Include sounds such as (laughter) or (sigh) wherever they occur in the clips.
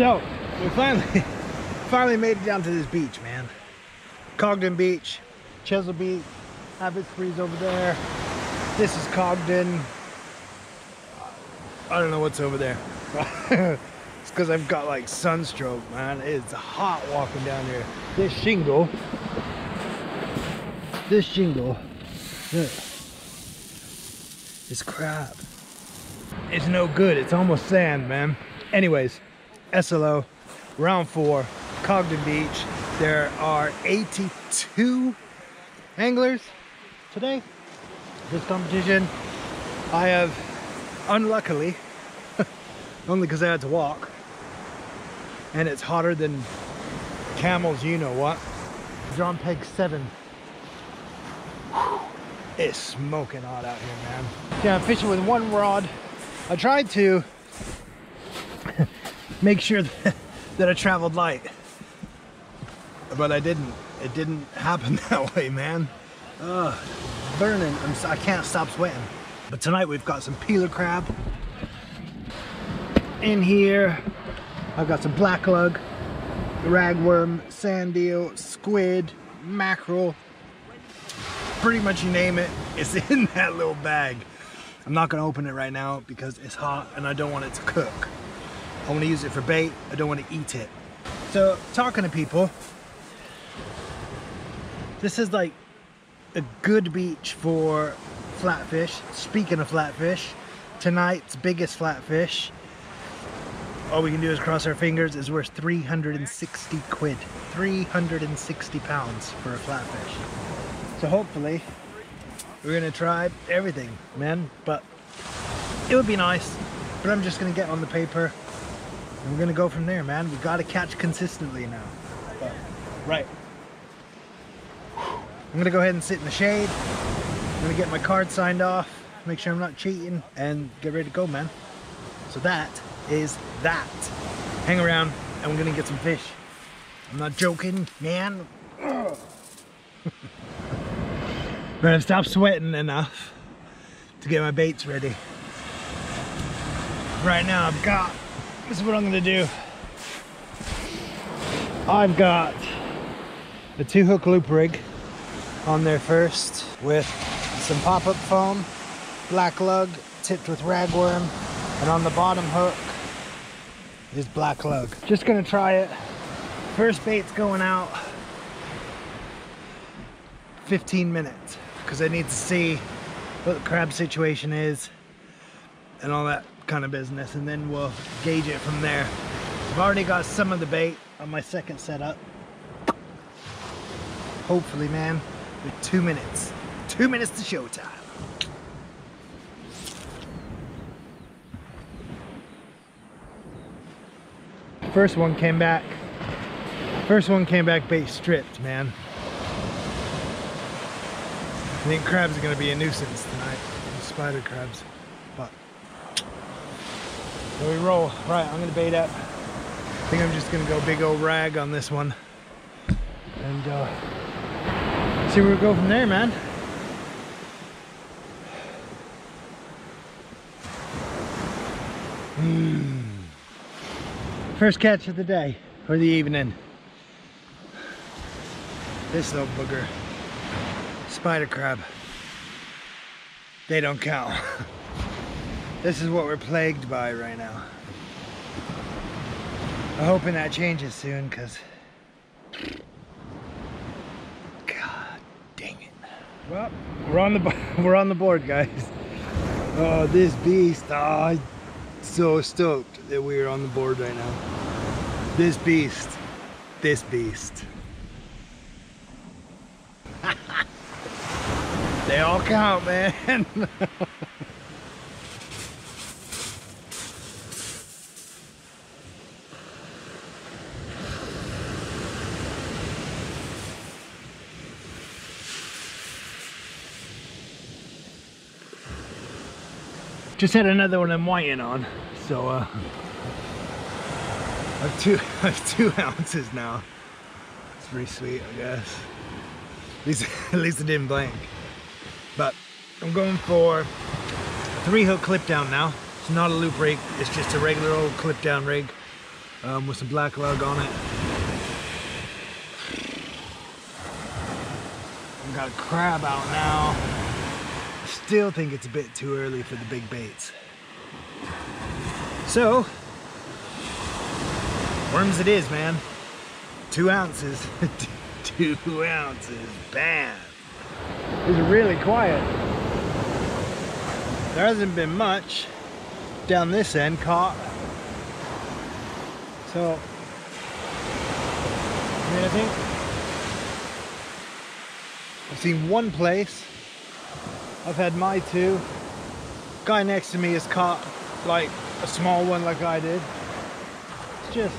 So, we finally, (laughs) finally made it down to this beach, man. Cogden Beach, Chesil Beach, Abbotsbury over there. This is Cogden. I don't know what's over there. (laughs) it's because I've got like sunstroke, man. It's hot walking down here. This shingle, this shingle, look, is crap. It's no good. It's almost sand, man. Anyways, SLO, round four, Cogden Beach. There are 82 anglers today. This competition, I have unluckily, (laughs) only because I had to walk, and it's hotter than camels, you know what. Drawn peg seven. It's smoking hot out here, man. Yeah, I'm fishing with one rod. I tried to make sure (laughs) that, I traveled light, but I didn't. It didn't happen (laughs) that way, man. Ugh, burning. I'm, I can't stop sweating. But tonight we've got some peeler crab in here. I've got some black lug, ragworm, sand eel, squid, mackerel. Pretty much you name it, (laughs) it's in that little bag. I'm not gonna open it right now because it's hot and I don't want it to cook. I wanna use it for bait, I don't wanna eat it. So, talking to people, this is like a good beach for flatfish. Speaking of flatfish, tonight's biggest flatfish, all we can do is cross our fingers, is worth 360 quid. 360 pounds for a flatfish. So hopefully, we're gonna try everything, man. But it would be nice. But I'm just gonna get on the paper and we're gonna go from there, man. We gotta catch consistently now. But, right. I'm gonna go ahead and sit in the shade. I'm gonna get my card signed off, make sure I'm not cheating, and get ready to go, man. So that is that. Hang around, and we're gonna get some fish. I'm not joking, man. (laughs) but I've stopped sweating enough to get my baits ready. Right now I've got, this is what I'm gonna do. I've got a two hook loop rig on there first with some pop-up foam, black lug tipped with ragworm, and on the bottom hook is black lug. Just gonna try it. First bait's going out 15 minutes because I need to see what the crab situation is and all that kind of business and then we'll gauge it from there. I've already got some of the bait on my second setup. Hopefully, man, with two minutes. Two minutes to showtime. First one came back. First one came back bait stripped, man. I think crabs are gonna be a nuisance tonight. Spider crabs. But there we roll. Right, I'm gonna bait up. I think I'm just gonna go big old rag on this one. And uh, see where we go from there, man. Mm. First catch of the day, or the evening. This little booger. Spider crab. They don't count. (laughs) this is what we're plagued by right now. I'm hoping that changes soon, because... God dang it. Well, we're on the (laughs) we're on the board, guys. Oh, this beast! Oh, I'm so stoked that we're on the board right now. This beast, this beast. (laughs) they all count, man. (laughs) Just had another one I'm whiting on, so uh, I have two, (laughs) I have two (laughs) ounces now. It's pretty sweet, I guess. At least, (laughs) at least it didn't blank. But I'm going for three hook clip down now. It's not a loop rig, it's just a regular old clip down rig. um, with some black lug on it. I've got a crab out now. Still think it's a bit too early for the big baits. So, worms it is, man. Two ounces. (laughs) Two ounces. Bam. It's really quiet. There hasn't been much down this end caught. So, I mean, I think I've seen one place. I've had my two. Guy next to me has caught like a small one like I did. It's just,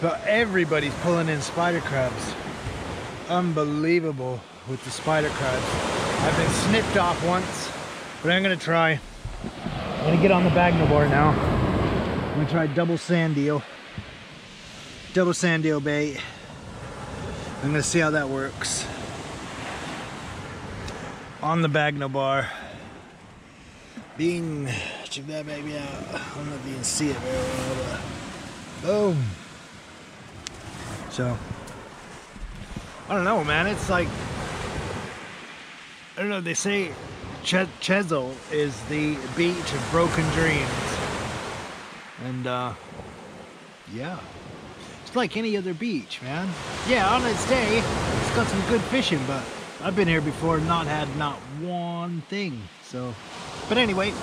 but everybody's pulling in spider crabs. Unbelievable with the spider crabs. I've been snipped off once, but I'm gonna try. I'm gonna get on the Bagnall board now. I'm gonna try double sand. Double sand bait. I'm gonna see how that works. On the Bagnall bar. Being, check that baby out. I don't know if you can see it very well, but boom. So, I don't know, man. It's like, I don't know, they say Ch Chesil is the beach of broken dreams. And, uh, yeah. It's like any other beach, man. Yeah, on its day, it's got some good fishing, but I've been here before not had not one thing. So, but anyway,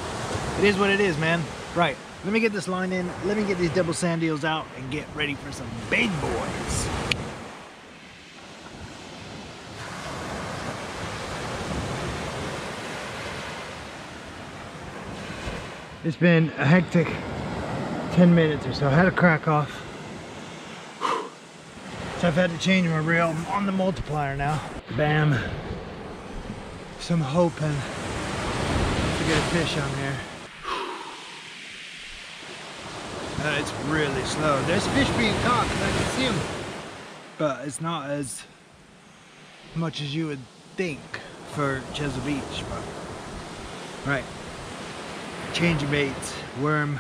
it is what it is, man. Right, let me get this line in. Let me get these double sand eels out and get ready for some big boys. It's been a hectic 10 minutes or so. I had a crack off. So I've had to change my reel. I'm on the multiplier now. Bam. So I'm hoping to get a fish on here. (sighs) Uh, it's really slow. There's fish being caught because I can see them. But it's not as much as you would think for Chesil Beach. But, right. Change of baits, worm.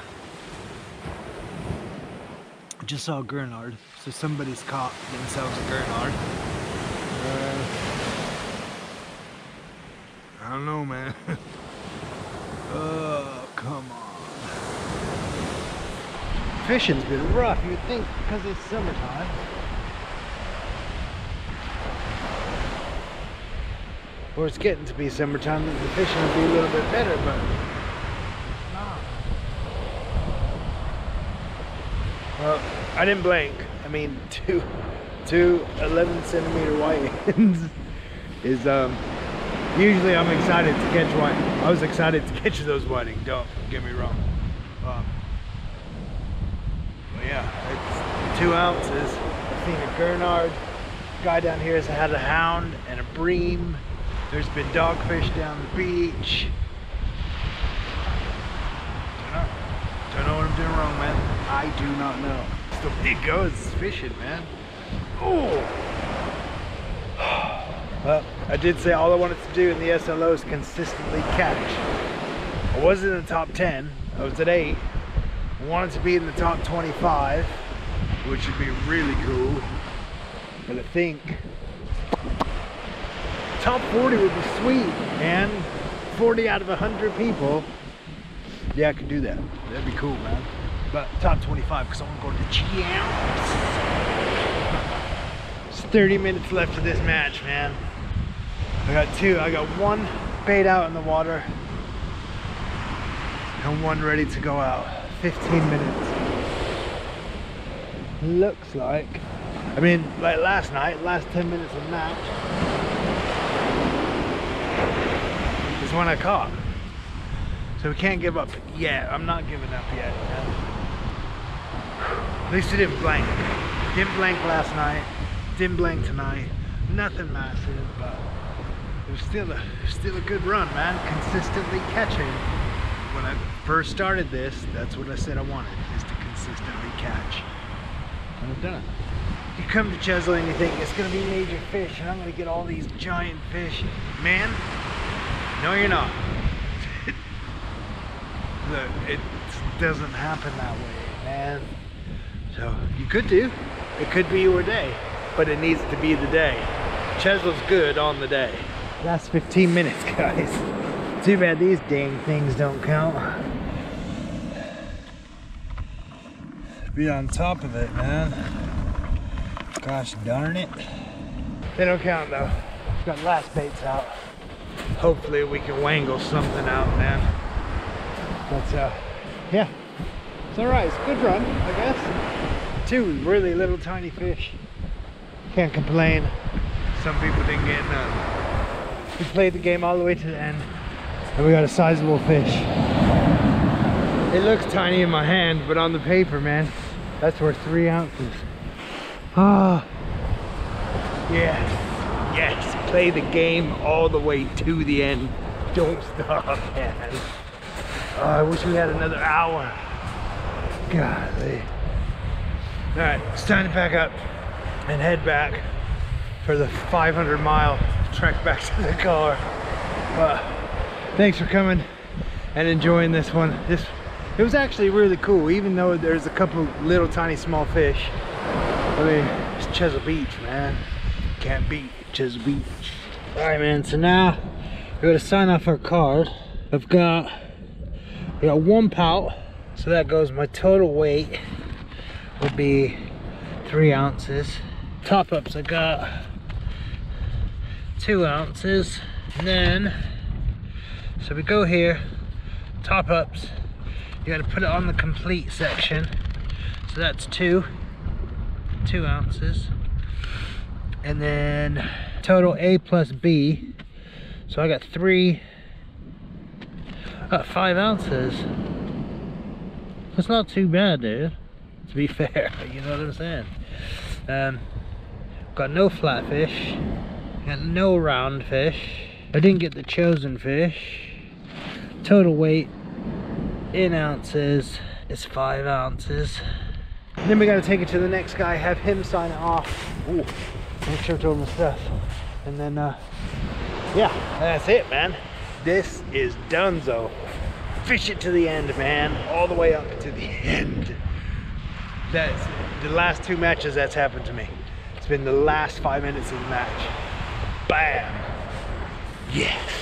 Just saw a gurnard, so somebody's caught themselves a gurnard. Uh, I don't know, man. (laughs) oh, come on. Fishing's been rough, you'd think, because it's summertime. Or it's getting to be summertime, the fishing will be a little bit better, but Well, I didn't blink. I mean, (laughs) two, two 11 centimeter whitings is, um, usually I'm excited to catch white. I was excited to catch those whiting, don't get me wrong. Um, but yeah, it's two ounces. I've seen a Gurnard. Guy down here has had a hound and a bream. There's been dogfish down the beach. Don't know. Don't know what I'm doing wrong, man. I do not know. The it goes fishing, man. Oh. (sighs) Well, I did say all I wanted to do in the SLO is consistently catch. I wasn't in the top 10. I was at 8. I wanted to be in the top 25, which would be really cool. But I think top 40 would be sweet, and 40 out of 100 people, yeah, I could do that. That'd be cool, man but top 25 because I want to go to the champs. It's 30 minutes left of this match, man. I got two. I got one bait out in the water and one ready to go out. 15 minutes. Looks like, I mean, like last night, last 10 minutes of match is when I caught. So we can't give up yet. I'm not giving up yet. Man. At least it didn't blank. Didn't blank last night. Didn't blank tonight. Nothing massive, but it was still a still a good run, man. Consistently catching. When I first started this, that's what I said I wanted, is to consistently catch. And I've done it. You come to Chesil and you think it's gonna be major fish and I'm gonna get all these giant fish. Man, no you're not. (laughs) it doesn't happen that way man. So you could do. It could be your day, but it needs to be the day. Chesil's good on the day. Last 15 minutes, guys. Too bad these dang things don't count. Be on top of it, man. Gosh darn it. They don't count though. Got last baits out. Hopefully we can wangle something out, man. But uh, yeah, it's all right. It's a good run, I guess. Two really little tiny fish. Can't complain. Some people didn't get none. We played the game all the way to the end, and we got a sizable fish. It looks tiny in my hand, but on the paper, man, that's worth three ounces. Ah, yes, yes. Play the game all the way to the end. Don't stop, man. Oh, I wish we had another hour. Golly. All right, it's time to pack up and head back for the 500 mile trek back to the car. Uh, thanks for coming and enjoying this one. This it was actually really cool, even though there's a couple little tiny small fish. I mean, it's Chesil Beach, man. Can't beat Chesil Beach. All right, man. So now we got to sign off our card. I've got we got one pout, so that goes. My total weight would be three ounces. Top ups, I got two ounces. And then, so we go here, top ups. You got to put it on the complete section. So that's two, two ounces. And then total A plus B. So I got three, got five ounces. That's not too bad, dude. To be (laughs) fair, you know what I'm saying. Um, got no flatfish, got no round fish. I didn't get the chosen fish. Total weight in ounces is five ounces. Then we gotta take it to the next guy, have him sign it off. Ooh, make sure to all my stuff. And then, uh, yeah, that's it, man. This is Dunzo. Fish it to the end, man. All the way up to the end. That's the last two matches that's happened to me. It's been the last five minutes of the match. Bam. Yes.